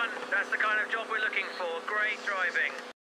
one. That's the kind of job we're looking for. Great driving.